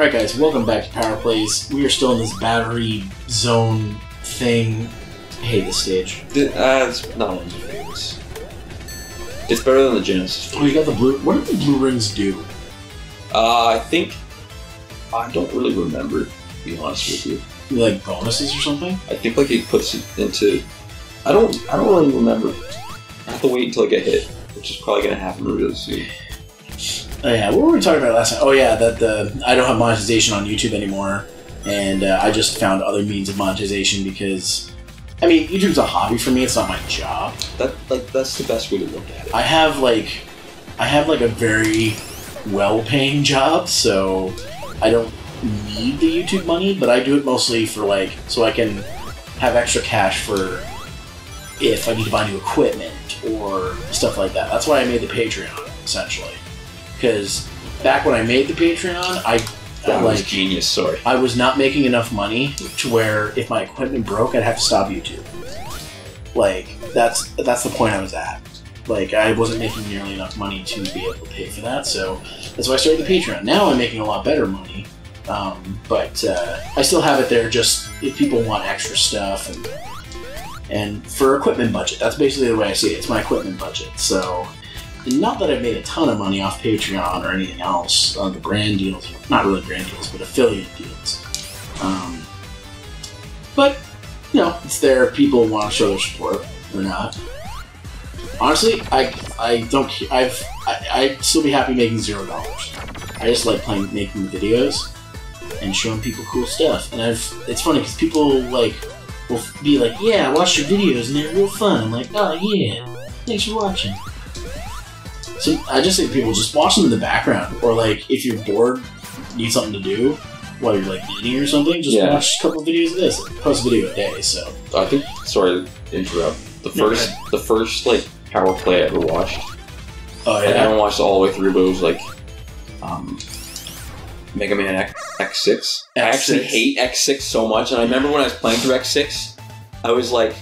Alright, guys, welcome back to Power Plays. We are still in this battery zone thing. I hate this stage. Th- Uh, it's not one of my favorites. It's better than the Genesis. Oh, you got the blue. What did the blue rings do? Uh, I think I don't really remember. To be honest with you, Like bonuses or something? I think like it puts it into. I don't. I don't really remember. I have to wait until I get hit, which is probably gonna happen really soon. Oh yeah, what were we talking about last time? Oh yeah, that the I don't have monetization on YouTube anymore, and uh, I just found other means of monetization because, I mean, YouTube's a hobby for me. It's not my job. That like that's the best way to look at it. I have like, I have like a very well-paying job, so I don't need the YouTube money, but I do it mostly for like so I can have extra cash for if I need to buy new equipment or stuff like that. That's why I made the Patreon essentially, because back when I made the Patreon, I, I That was like genius. Sorry. I was not making enough money to where if my equipment broke, I'd have to stop YouTube. Like that's that's the point I was at. Like I wasn't making nearly enough money to be able to pay for that, so that's why I started the Patreon. Now I'm making a lot better money, um, but uh, I still have it there just if people want extra stuff and and for equipment budget. That's basically the way I see it. It's my equipment budget. So not that I've made a ton of money off Patreon or anything else on the brand deals, not really brand deals, but affiliate deals. Um, but you know, it's there. People want to show their support or not. Honestly, I I don't. I've I, I'd still be happy making zero dollars. I just like playing making videos and showing people cool stuff. And I've it's funny because people like will be like, "Yeah, I watched your videos and they're real fun." I'm like, "Oh yeah, thanks for watching." So I just think people just watch them in the background, or like if you're bored, need something to do while you're like eating or something, just Yeah. watch a couple of videos of this. Post a video a day, so I think. Sorry to interrupt. The No, first, the first like power play I ever watched. oh yeah. I haven't watched it all the way through, but it was like um, Mega Man X, X6. I actually hate X6 so much, and I remember when I was playing through X6, I was like,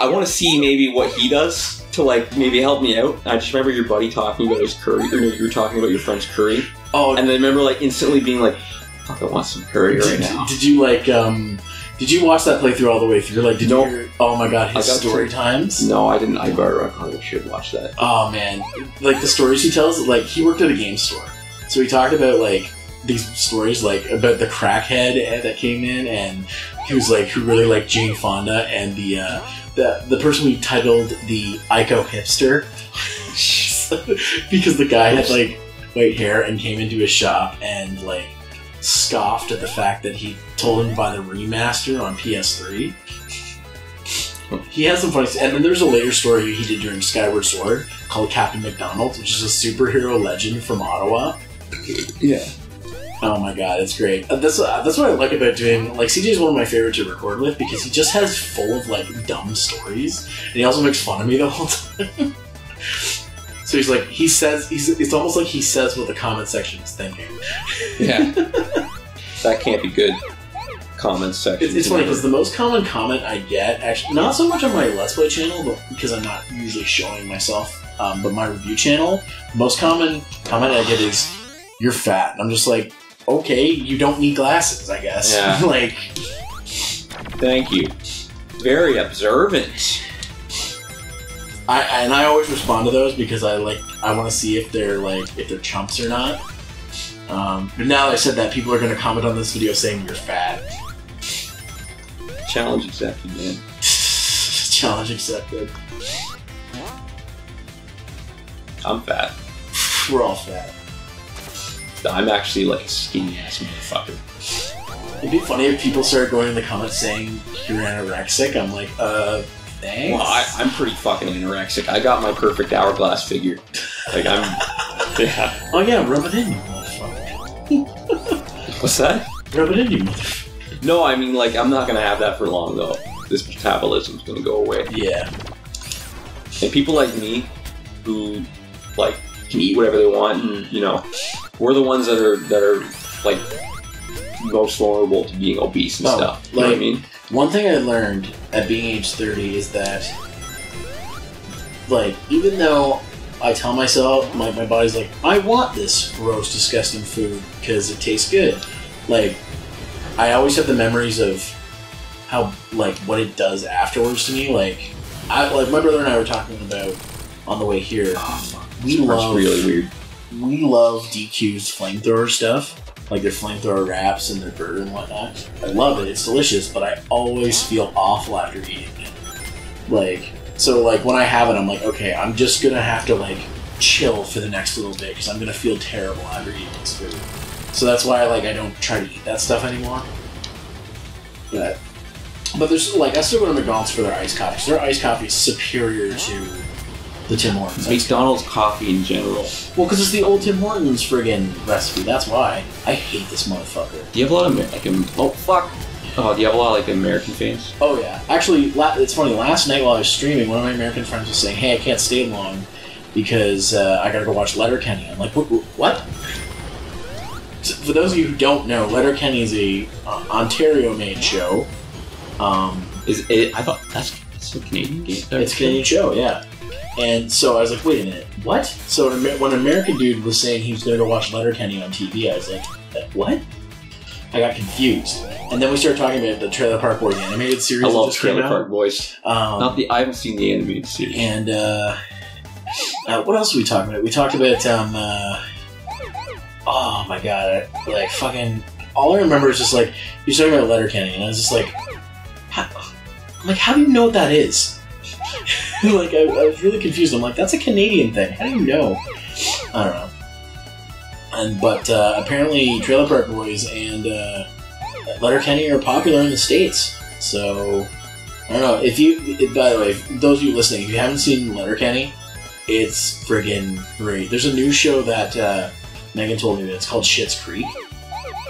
I want to see maybe what he does to like maybe help me out. I just remember your buddy talking about his curry, or no, you were talking about your friend's curry, Oh, and I remember like instantly being like, "Fuck, I want some curry right did, now." did you like um? Did you watch that playthrough all the way through? Like, did Nope. you? Hear, oh my god, his I story to- times. No, I didn't. I probably should watch that. Oh man, like the stories he tells. Like he worked at a game store, so he talked about like these stories, like about the crackhead that came in, and he was like who really liked Jane Fonda, and the uh, the the person we titled the Ico hipster, because the guy had like white hair and came into his shop and like scoffed at the fact that he told him to buy the remaster on PS3. He has some funny, and then there's a later story he did during Skyward Sword called Captain McDonald, which is a superhero legend from Ottawa. Yeah. Oh my god, it's great. Uh, that's uh, that's what I like about doing. Like CJ is one of my favorite to record with because he just has full of like dumb stories, and he also makes fun of me the whole time. so he's like, he says, he's it's almost like he says what the comment section is thinking. Yeah. that can't be good. Comment section. It's, it's funny because the most common comment I get, actually, not so much on my Let's Play channel, but because I'm not usually showing myself, um, but my review channel, most common comment I get is, "You're fat," and I'm just like, okay, you don't need glasses, I guess. Yeah. like, Thank you. Very observant. I and I always respond to those because I like I want to see if they're like if they're chumps or not. Um, but now that I said that, people are going to comment on this video saying you're fat. Challenge accepted, man. Challenge accepted. I'm fat. We're all fat. I'm actually like a skinny ass motherfucker. It'd be funny if people started going in the comments saying you're anorexic. I'm like, uh, thanks. Well, I, I'm pretty fucking anorexic. I got my perfect hourglass figure. Like I'm. Yeah. oh yeah, rub it in, you motherfucker. What's that? Rub it in, you motherfucker. No, I mean like I'm not gonna have that for long though. This metabolism's gonna go away. Yeah. And people like me, who like can eat whatever they want, and you know, we're the ones that are that are like most vulnerable to being obese and Oh, stuff. You know what I like- mean? One thing I learned at being age 30 is that, like, even though I tell myself, my, my body's like, I want this gross, disgusting food because it tastes good. Like, I always have the memories of how, like, what it does afterwards to me. Like, I like my brother and I were talking about on the way here. Ah, we That's love really weird. We love DQ's flamethrower stuff, like their flamethrower wraps and their burger and whatnot. I love it; it's delicious, but I always feel awful after eating it. Like, so like when I have it, I'm like, okay, I'm just gonna have to like chill for the next little bit because I'm gonna feel terrible after eating this food. So that's why like I don't try to eat that stuff anymore. But but there's like I still go to McDonald's for their iced coffees. Their iced coffee is superior to the Tim Hortons. McDonald's coffee in general. well, because it's the old Tim Hortons friggin' recipe. That's why. I hate this motherfucker. Do you have a lot of Amer- like oh fuck? Oh, do you have a lot of like American fans? Oh yeah. Actually, la- it's funny. Last night while I was streaming, one of my American friends was saying, "Hey, I can't stay long because uh, I gotta go watch Letterkenny." I'm like, "What? what?" So for those of you who don't know, Letterkenny is a uh, Ontario-made show. Um, Is it? I thought that's that's a Canadian game. It's a Canadian show, yeah. And so I was like, wait a minute, what? So an Amer- when an American dude was saying he was going to watch Letterkenny on TV, I was like, "Uh, what? I got confused. And then we started talking about the Trailer Park Boys animated series I love Trailer. Park Boys. Um, Not the I haven't seen the animated series. and uh, uh, what else were we talking about? We talked about um, uh, oh my god, I- like fucking. All I remember is just like you talking about Letterkenny, and I was just like, how, I'm like, how do you know what that is? like I, I was really confused. I'm like, that's a Canadian thing. How do you know? I don't know. And but uh, apparently, Trailer Park Boys and uh, Letterkenny are popular in the states. So I don't know if you. By the way, those of you listening, if you haven't seen Letterkenny, it's friggin' great. There's a new show that uh, Megan told me that it's called Schitt's Creek,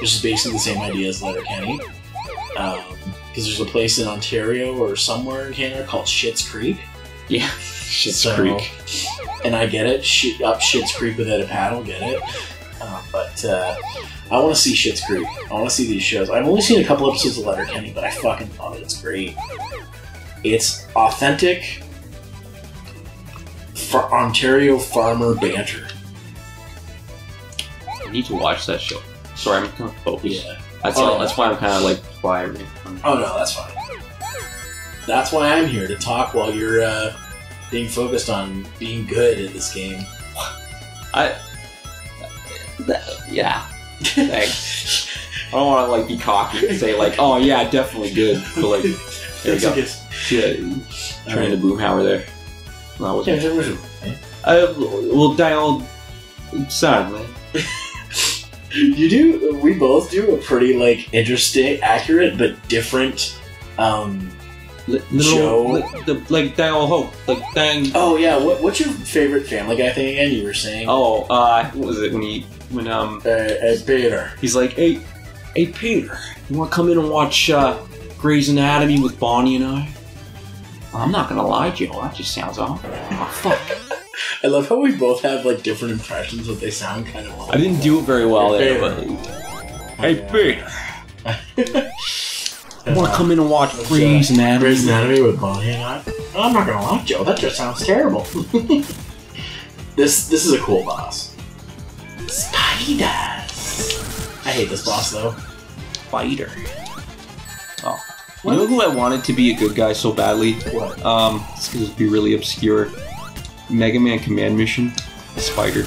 which is basically the same idea as Letterkenny. Because there's a place in Ontario or somewhere in Canada called Schitt's Creek, yeah, Shit's So- Creek. and I get it. Shit, up Schitt's Creek without a paddle, get it. Uh, but uh, I want to see Schitt's Creek. I want to see these shows. I've only seen a couple episodes of Letterkenny, but I fucking love it. It's great. It's authentic for Ontario farmer banter. I need to watch that show. Sorry, I'm kind of focused. Yeah. That's Oh, all, yeah. that's why I'm kind of like quiet. Oh no, that's fine. That's why I'm here to talk while you're uh, being focused on being good at this game. I. Yeah. Thanks. I don't want to like be cocky and say like, oh yeah, definitely good, but like, there we go. Yeah, trying to boomhauer there. That was. Uh, well, dial. Sorry, man. You do. We both do a pretty like interesting, accurate, but different. Um, Li- Joe. li- the, like dial hope, like dang. oh yeah, what, what's your favorite Family Guy thing again? You were saying. Oh, uh, what was it when he when um Uh, uh, Peter. he's like, hey, hey Peter, you want to come in and watch uh, Grey's Anatomy with Bonnie and I? I'm not gonna lie, Joe. That just sounds awful. Oh, fuck. I love how we both have like different impressions, but they sound kind of. I didn't do it very well Hey, there, Peter. but hey Peter, you want to come in and watch Grey's Anatomy? Grey's Anatomy with Bonnie and I. I'm not gonna lie, Joe. That just sounds terrible. this this is a cool boss. Spiders. I hate this boss though. Fighter. Oh, you know who I wanted to be a good guy so badly? What? Um, this would be really obscure. Mega Man Command Mission, Spider.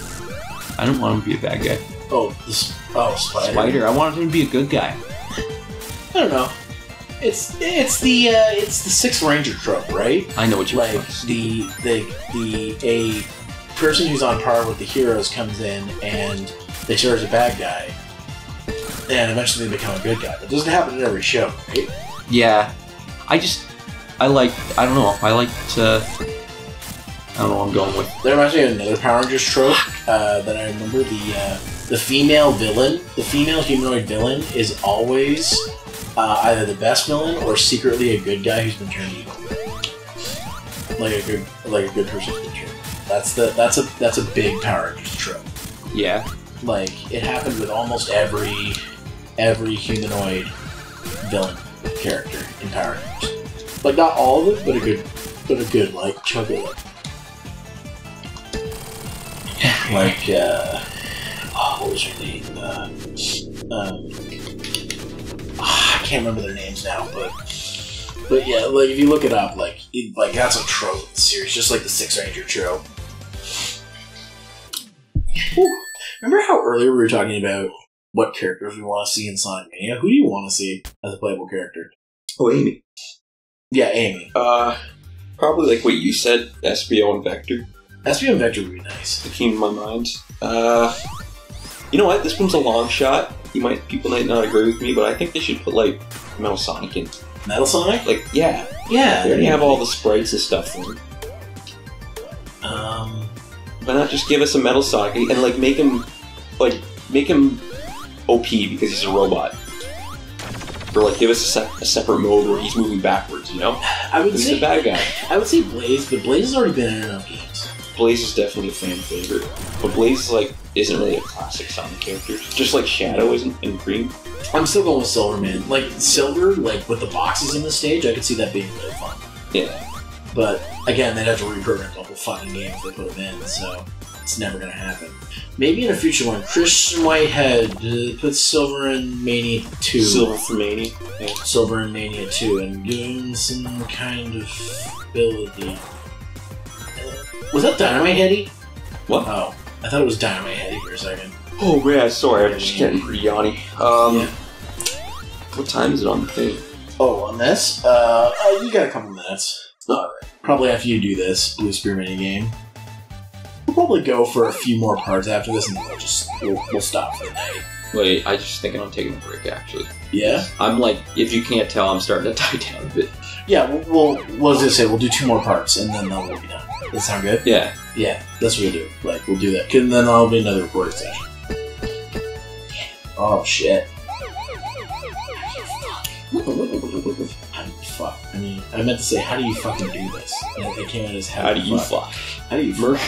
I don't want him to be a bad guy. Oh, this. Oh, spider. Spider. I wanted him to be a good guy. I don't know. It's it's the uh, it's the Six Ranger trope, right? I know what you're Like the the the a person who's on par with the heroes comes in and they start as a bad guy, and eventually they become a good guy. That doesn't happen in every show, right? Yeah, I just I like I don't know I like to I don't know what I'm going with. That reminds me of another Power Rangers trope uh, that I remember. The uh, the female villain, the female humanoid villain, is always uh, either the best villain or secretly a good guy who's been turned evil. Like a good, like a good person's been turned. That's the that's a that's a big Power Rangers trope. Yeah, Like it happened with almost every every humanoid villain character in Power Rangers. Like not all of them, but a good, but a good like chunk of them. Like uh, oh, what was her name? Uh, um, ah, I can't remember their names now, but but yeah, like if you look it up, like it, like that's a trope in series, just like the Six Ranger trope. Whew. Remember how earlier we were talking about what characters we want to see in Sonic Mania? Who do you want to see as a playable character? Oh, Amy. Yeah, Amy. Uh, probably like what you said, Espio and Vector. And Vector would be nice. It came to my mind. Uh, you know what? This one's a long shot. You might people might not agree with me, but I think they should put like Metal Sonic in. Metal Sonic? Like, yeah, Yeah. they already have all the sprites and stuff it. Um, Why not just give us a Metal Sonic and like make him like make him OP because he's a robot? Or like give us a, se- a separate mode where he's moving backwards. You know, I would he's say the bad guy. I would say Blaze, but Blaze has already been in enough games. Blaze is definitely a fan favorite, but Blaze like isn't really a classic Sonic character. Just like Shadow isn't in Green. I'm still going with Silver Man. Like Silver, like with the boxes in the stage, I could see that being really fun. Yeah, But again, they'd have to reprogram the whole fucking game if they put them in, so it's never gonna happen. Maybe in a future one, Christian Whitehead uh, put Silver in Mania Two, Silver for Mania. Yeah. Silver in Mania Two, and give him some kind of ability. Was that Dynamite Headdy? What? Oh, I thought it was Dynamite Headdy for a second. Oh yeah, sorry, I'm just getting pretty yawny. Um, Yeah. what time is it on the thing? Oh, on this? Uh, uh, you got a couple minutes. Alright. Probably after you do this Blue Sphere mini game. We'll probably go for a few more parts after this and then we'll just we'll, we'll stop for the night. Wait, I just thinking I'm taking a break. Actually, Yeah? I'm like, if you can't tell, I'm starting to die down a bit. Yeah, we'll, we'll what was I say, we'll do two more parts and then we'll be done. That sound good? Yeah, Yeah, that's what we'll do. Like we'll do that. And then that'll be another recording session. Oh shit. How do you fuck? I mean, I meant to say, how do you fucking do this? And it came out as how do you fuck? How do you fuck?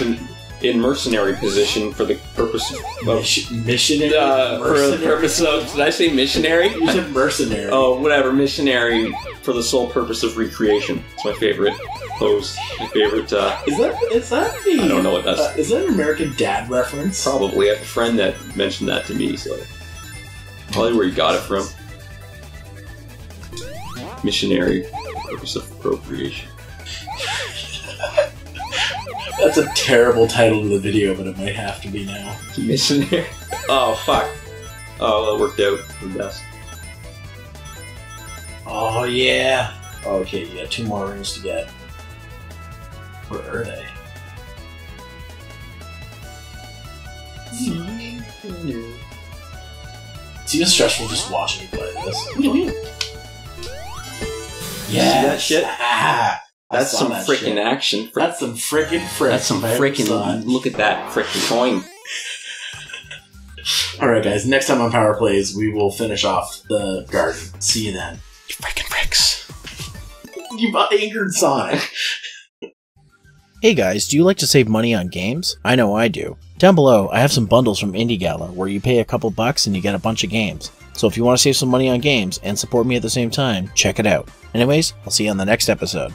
In mercenary position for the purpose of. Mission, missionary? uh, for the purpose of. Did I say missionary? You said mercenary. Oh, whatever. Missionary for the sole purpose of recreation. It's my favorite pose. My favorite. uh Is that is that the? I don't know what that's. Uh, is that an American Dad reference? Probably. I have a friend that mentioned that to me, so probably where he got it from. Missionary purpose of appropriation. That's a terrible title to the video, but it might have to be now. Missionary. Oh fuck. Oh, that worked out the best. Oh yeah. Okay, you got two more rings to get. Where are they? It's even stressful just watching you play this. Yeah. See that shit? Ah, I That's some that freaking action. Frick. That's some freaking frick. That's some man, freaking. Look at that freaking coin. All right, guys. Next time on Power Plays, we will finish off the garden. See you then. You freaking fricks. You angered Sonic. Hey guys, do you like to save money on games? I know I do. Down below, I have some bundles from Indie Gala where you pay a couple bucks and you get a bunch of games. So if you want to save some money on games and support me at the same time, check it out. Anyways, I'll see you on the next episode.